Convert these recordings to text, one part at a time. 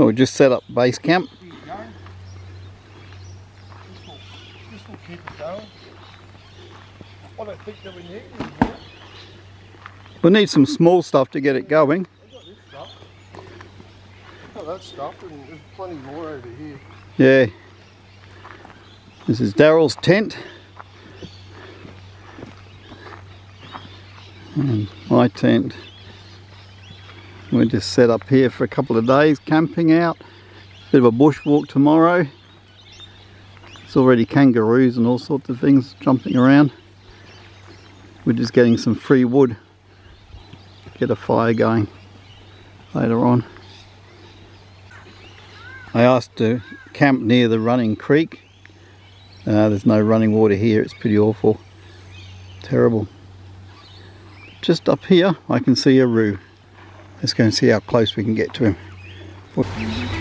Well, we just set up base camp. This will, we need some small stuff to get it going. Stuff. That stuff and there's plenty more over here. Yeah. This is Daryl's tent. And my tent. We're just set up here for a couple of days, camping out. Bit of a bushwalk tomorrow. It's already kangaroos and all sorts of things jumping around. We're just getting some free wood. Get a fire going later on. I asked to camp near the running creek. Uh, there's no running water here, it's pretty awful. Terrible. Just up here I can see a roo. Let's go and see how close we can get to him.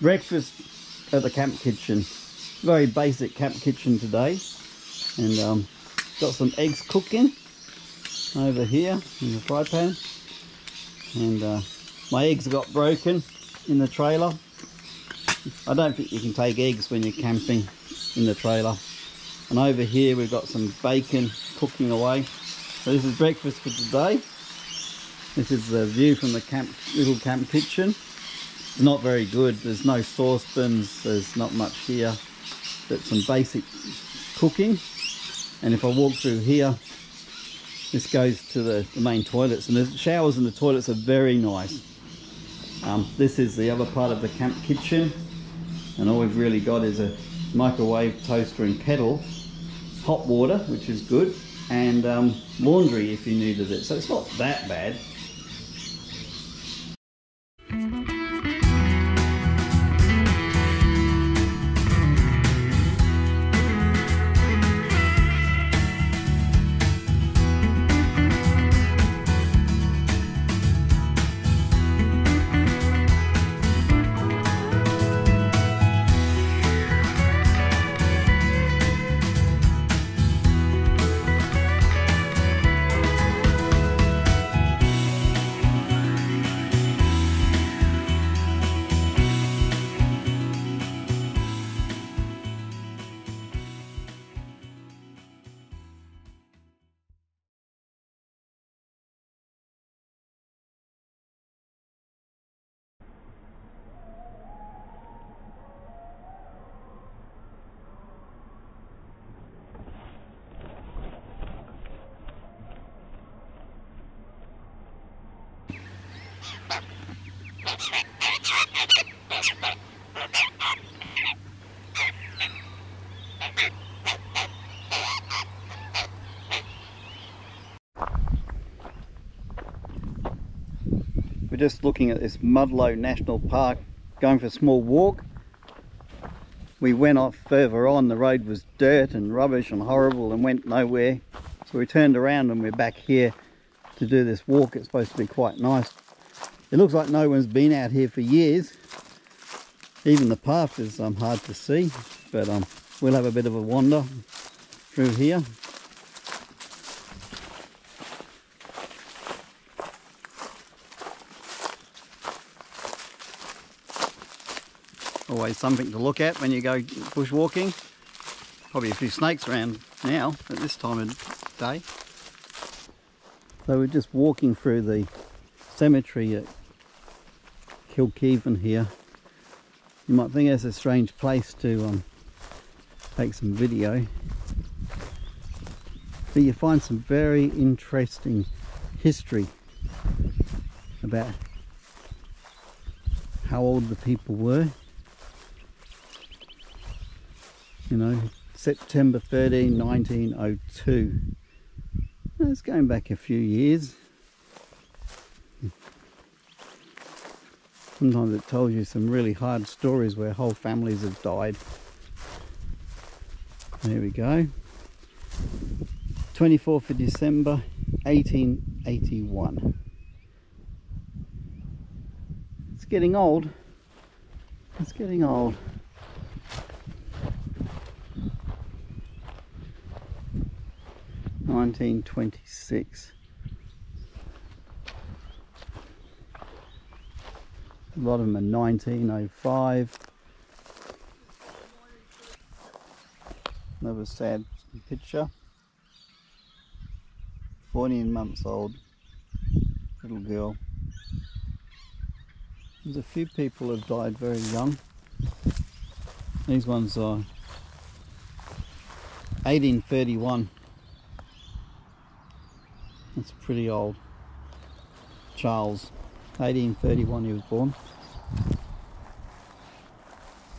Breakfast at the camp kitchen. Very basic camp kitchen today. And um, got some eggs cooking over here in the fry pan. And uh, my eggs got broken in the trailer. I don't think you can take eggs when you're camping in the trailer. And over here we've got some bacon cooking away. So this is breakfast for today. This is the view from the camp little camp kitchen not very good. There's no saucepans, there's not much here. But some basic cooking. And if I walk through here, this goes to the, the main toilets. And the showers and the toilets are very nice. Um, this is the other part of the camp kitchen. And all we've really got is a microwave, toaster and kettle. Hot water, which is good. And um, laundry if you needed it. So it's not that bad. We're just looking at this Mudlo National Park, going for a small walk. We went off further on, the road was dirt and rubbish and horrible and went nowhere. So we turned around and we're back here to do this walk. It's supposed to be quite nice. It looks like no one's been out here for years. Even the path is um, hard to see, but um, we'll have a bit of a wander through here. Always something to look at when you go bushwalking. Probably a few snakes around now at this time of day. So we're just walking through the cemetery at Kilkivan here. You might think it's a strange place to um, take some video. But you find some very interesting history about how old the people were. You know, September 13, 1902. It's going back a few years. Sometimes it tells you some really hard stories where whole families have died. There we go. 24th of December 1881. It's getting old. It's getting old. Nineteen twenty six. A lot of them are nineteen oh five. Another sad picture. 14 months old little girl. There's a few people have died very young. These ones are 1831. That's pretty old. Charles, 1831 he was born.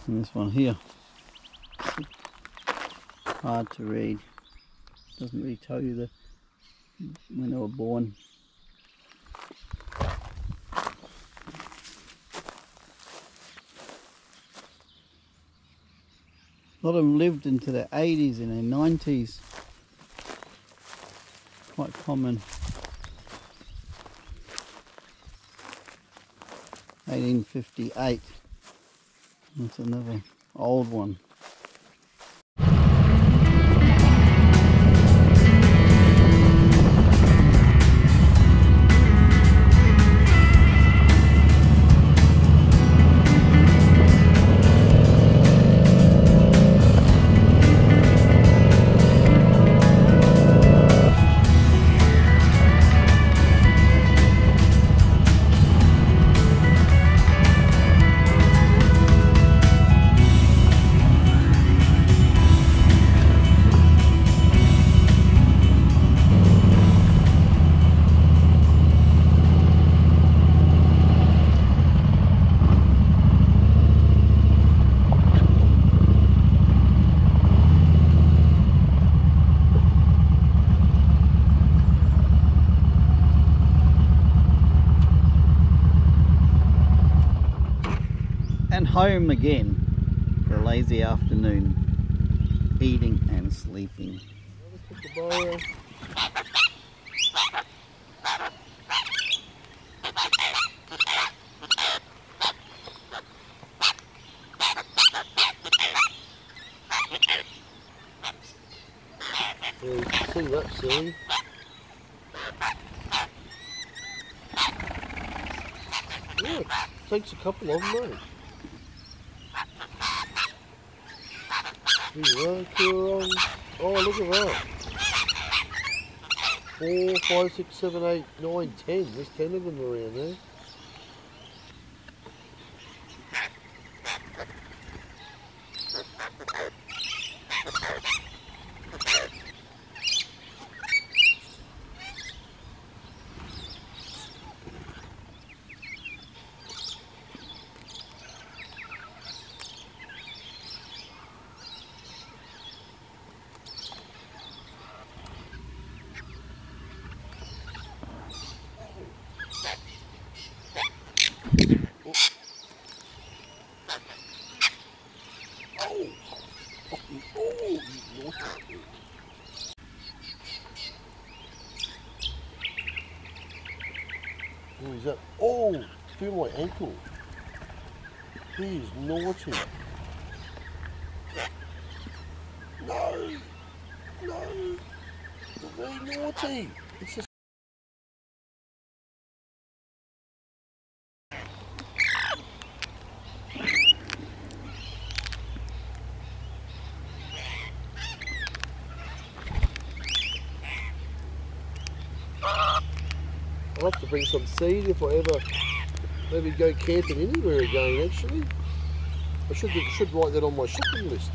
And this one here, hard to read. Doesn't really tell you the when they were born. A lot of them lived into their 80s and their 90s. Quite common. 1858. That's another old one. And home again for a lazy afternoon eating and sleeping you see that silly. Yeah, takes a couple of them, mate. Three, one, two, um, oh, look at that. Four, five, six, seven, eight, nine, ten. There's ten of them around there. Oh, you naughty. What is that? Oh, feel my ankle. He is naughty. No, no, you're very naughty. It's just I'll have to bring some seed if I ever Maybe go camping anywhere again, actually. I should, should write that on my shopping list.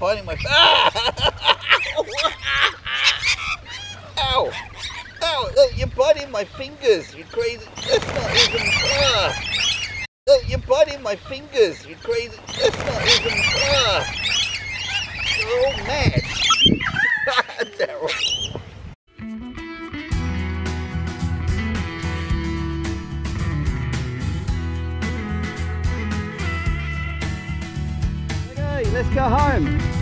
Biting my. Ah! Ow! Ow! Look, you're biting my fingers. You crazy. That's not even. Ah! Look, you're biting my fingers. You crazy. That's not even. Ah! You're all mad. Daryl. Let's go home.